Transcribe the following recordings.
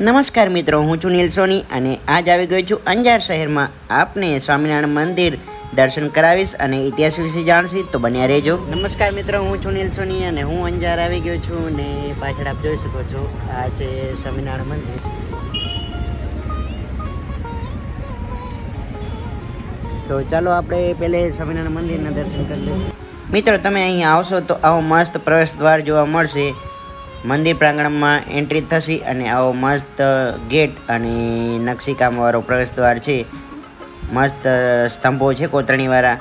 નમસ્કાર મિત્રો હું છું નીલ સોની અને આજ આવી ગયો છું અંજાર શહેરમાં. આપને સ્વામિનારાયણ મંદિર દર્શન કરાવીશ અને ઇતિહાસ વિશે જાણશી તો બન્યા રહેજો. નમસ્કાર મિત્રો હું છું નીલ સોની અને હું અંજાર આવી ગયો છું અને પાછળ આપ જોઈ શકો છો આ છે સ્વામિનારાયણ મંદિર. તો ચાલો આપણે પહેલે સ્વામિનારાયણ મંદિરના દર્શન કરી લઈશું મિત્રો તમે અહીં આવશો તો આવો મસ્ત પ્રવેશ દ્વાર જોવા મળશે. મંદિર પ્રાંગણમાં એન્ટ્રી થશે અને આવો મસ્ત ગેટ અને નકશીકામવાળો પ્રવેશદ્વાર છે. મસ્ત સ્તંભો છે કોતરણીવાળા.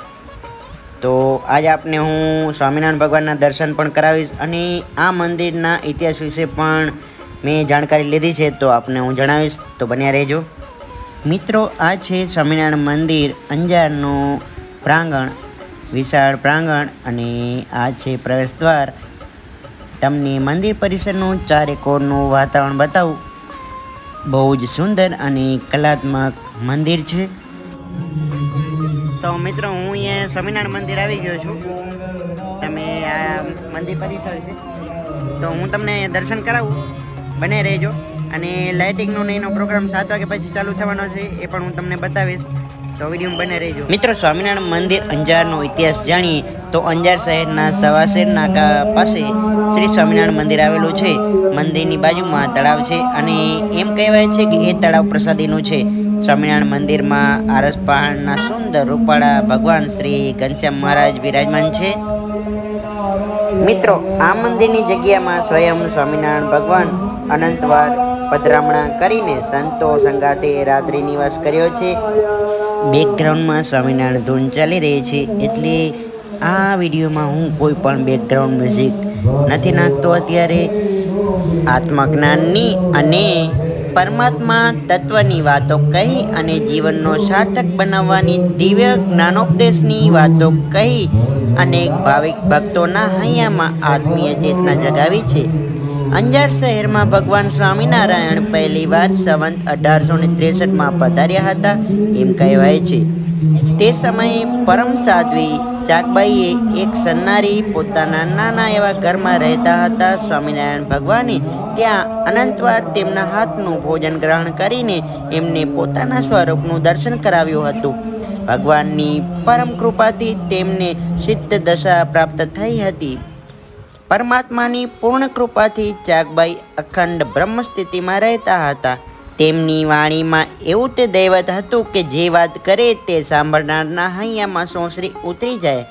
તો આજે આપને હું સ્વામિનારાયણ ભગવાનના દર્શન પણ કરાવીશ અને આ મંદિરના ઇતિહાસ વિશે પણ મેં જાણકારી લીધી છે તો આપને હું જણાવીશ. તો બન્યા રહેજો. મિત્રો, આ છે સ્વામિનારાયણ મંદિર અંજારનું પ્રાંગણ, વિશાળ પ્રાંગણ અને આ છે પ્રવેશ દ્વાર તમને મંદિર પરિસરનું ચારે કોરનું વાતાવરણ બતાવું. બહુ જ સુંદર અને કલાત્મક મંદિર છે. તો મિત્રો, હું અહીંયા સ્વામિનારાયણ મંદિર આવી ગયો છું. તમે આ મંદિર પરિસર છે. તો હું તમને દર્શન કરાવું. બને રહેજો. અને લાઇટિંગનો ને એનો પ્રોગ્રામ સાત વાગે પછી ચાલુ થવાનો છે, એ પણ હું તમને બતાવીશ. તો વીડિયો બને રહેજો. મિત્રો, સ્વામિનારાયણ મંદિર અંજારનો ઇતિહાસ જાણીએ. તો અંજાર શહેરના સવાસેર નાકા પાસે શ્રી સ્વામિનારાયણ મંદિર આવેલું છે. મંદિરની બાજુમાં તળાવ છે અને એમ કહેવાય છે કે એ તળાવ પ્રસાદીનું છે. સ્વામિનારાયણ મંદિરમાં આરસ પહાડના સુંદર રૂપાળા ભગવાન શ્રી ઘનશ્યામ મહારાજ વિરાજમાન છે. મિત્રો, આ મંદિરની જગ્યામાં સ્વયં સ્વામિનારાયણ ભગવાન અનંતવાર પધરામણા કરીને સંતો સંગાતે રાત્રિ નિવાસ કર્યો છે. બેકગ્રાઉન્ડમાં સ્વામિનારાયણ ધૂન ચાલી રહી છે એટલે આ વિડીયોમાં હું કોઈ પણ બેકગ્રાઉન્ડ મ્યુઝિક નથી નાખતો અત્યારે. આત્મજ્ઞાનની અને પરમાત્મા તત્વની વાતો કહી અને જીવનનો સાર્થક બનાવવાની દિવ્ય જ્ઞાનોપદેશની વાતો કહી અનેક ભાવિક ભક્તોના હૈયામાં આત્મીય ચેતના જગાવી છે. અંજાર શહેરમાં ભગવાન સ્વામિનારાયણ પહેલીવાર સંવંત અઢારસો ને ત્રેસઠમાં પધાર્યા હતા, એમ કહેવાય છે. તે સમયે પરમ સાધ્વી ચાકબાઈએ એક સન્નારી પોતાના નાના એવા ઘરમાં રહેતા હતા. સ્વામિનારાયણ ભગવાને ત્યાં અનંતવાર તેમના હાથનું ભોજન ગ્રહણ કરીને એમને પોતાના સ્વરૂપનું દર્શન કરાવ્યું હતું. ભગવાનની પરમ કૃપાથી તેમને સિદ્ધ દશા પ્રાપ્ત થઈ હતી. પરમાત્માની પૂર્ણ કૃપાથી ચાકબાઈ અખંડ બ્રહ્મ સ્થિતિમાં રહેતા હતા. તેમની વાણીમાં એવું તે દૈવત હતું કે જે વાત કરે તે સાંભળનારના હૈયામાં સોંસરી ઉતરી જાય.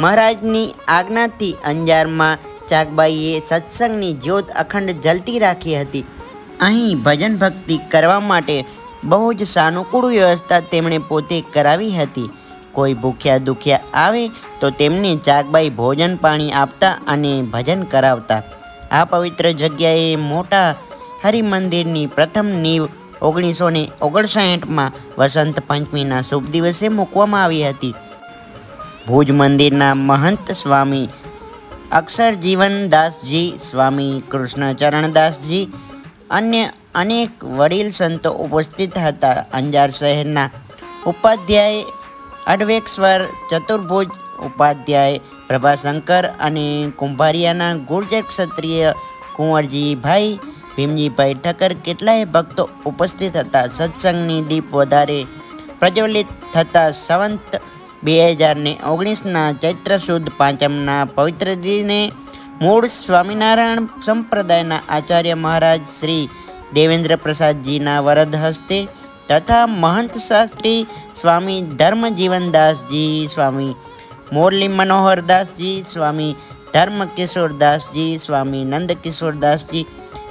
મહારાજની આજ્ઞાથી અંજારમાં ચાકબાઈએ સત્સંગની જ્યોત અખંડ જલતી રાખી હતી. અહીં ભજન ભક્તિ કરવા માટે બહુ જ સાનુકૂળ વ્યવસ્થા તેમણે પોતે કરાવી હતી. કોઈ ભૂખ્યા દુખ્યા આવે તો તેમને ચાકબાઈ ભોજન પાણી આપતા અને ભજન કરાવતા. આ પવિત્ર જગ્યાએ મોટા હરિમંદિરની પ્રથમ નીવ ઓગણીસો ને ઓગણસાઠમાં વસંત પંચમીના શુભ દિવસે મૂકવામાં આવી હતી. ભુજ મંદિરના મહંત સ્વામી અક્ષર જીવનદાસજી સ્વામી કૃષ્ણચરણદાસજી, અન્ય અનેક વડીલ સંતો ઉપસ્થિત હતા. અંજાર શહેરના ઉપાધ્યાય અડવેશ્વર, ચતુર્ભુજ ઉપાધ્યાય, પ્રભાશંકર અને કુંભારિયાના ગુર્જર ક્ષત્રિય કુંવરજીભાઈ ભીમજીભાઈ ઠક્કર કેટલાય ભક્તો ઉપસ્થિત હતા. સત્સંગની દીપ વધારે પ્રજ્વલિત થતા સંવંત બે હજારને ઓગણીસના ચૈત્ર સુદ પાંચમના પવિત્ર દિને મૂળ સ્વામિનારાયણ સંપ્રદાયના આચાર્ય મહારાજ શ્રી દેવેન્દ્ર પ્રસાદજીના વરદ હસ્તે તથા મહંત શાસ્ત્રી સ્વામી ધર્મજીવનદાસજી, સ્વામી મોરલી મનોહરદાસજી, સ્વામી ધર્મ કિશોરદાસજી સ્વામી નંદકિશોરદાસજી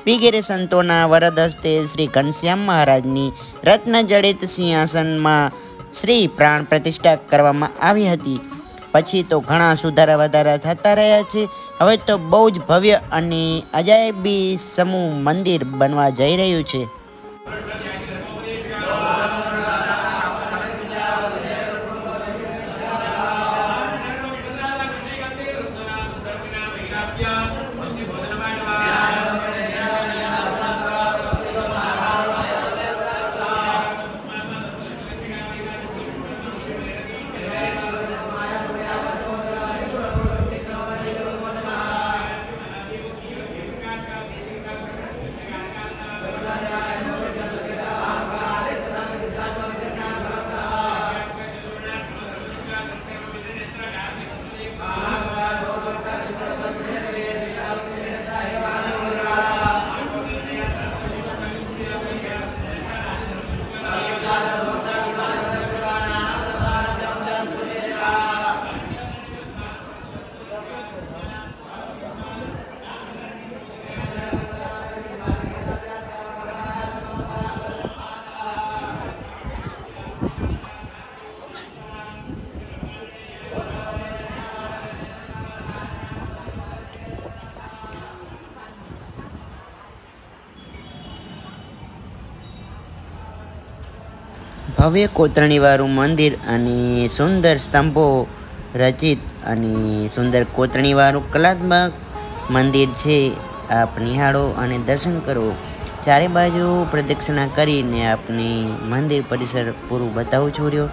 વગેરે સંતોના વરદ હસ્તે શ્રી ઘનશ્યામ મહારાજની રત્નજડિત સિંહાસનમાં શ્રી પ્રાણ પ્રતિષ્ઠા કરવામાં આવી હતી. પછી તો ઘણા સુધારા વધારા થતા રહ્યા છે. હવે તો બહુ જ ભવ્ય અને અજાયબી સમૂહ મંદિર બનવા જઈ રહ્યું છે. ભવ્ય કોતરણીવાળું મંદિર અને સુંદર સ્તંભો રચિત અને સુંદર કોતરણીવાળું કલાત્મક મંદિર છે. આપ નિહાળો અને દર્શન કરો. ચારે બાજુ પ્રદક્ષિણા કરીને આપને મંદિર પરિસર પૂરું બતાવું છું રહ્યો.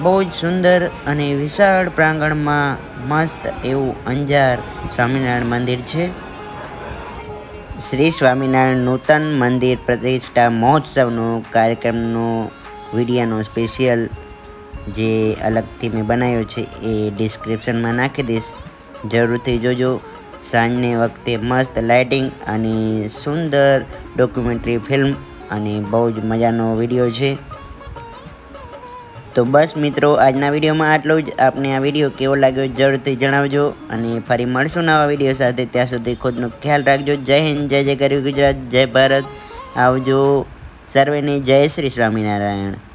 બહુ જ સુંદર અને વિશાળ પ્રાંગણમાં મસ્ત એવું અંજાર સ્વામિનારાયણ મંદિર છે. શ્રી સ્વામિનારાયણ નૂતન મંદિર પ્રતિષ્ઠા મહોત્સવનો કાર્યક્રમનો વિડીયોનો સ્પેશિયલ જે અલગથી મેં બનાવ્યો છે એ ડિસ્ક્રિપ્શનમાં નાખી દઈશ. જરૂરથી જોજો. સાંજને વખતે મસ્ત લાઇટિંગ અને સુંદર ડોક્યુમેન્ટરી ફિલ્મ અને બહુ જ મજાનો વીડિયો છે. તો બસ મિત્રો, આજના વિડીયોમાં આટલું જ. આપને આ વીડિયો કેવો લાગ્યો જરૂરથી જણાવજો અને ફરી મળશું નવા વીડિયો સાથે. ત્યાં સુધી ખુદનો ખ્યાલ રાખજો. જય હિન્દ, જય જય ગરવી ગુજરાત, જય ભારત. આવજો. સર્વેને જય શ્રી સ્વામિનારાયણ.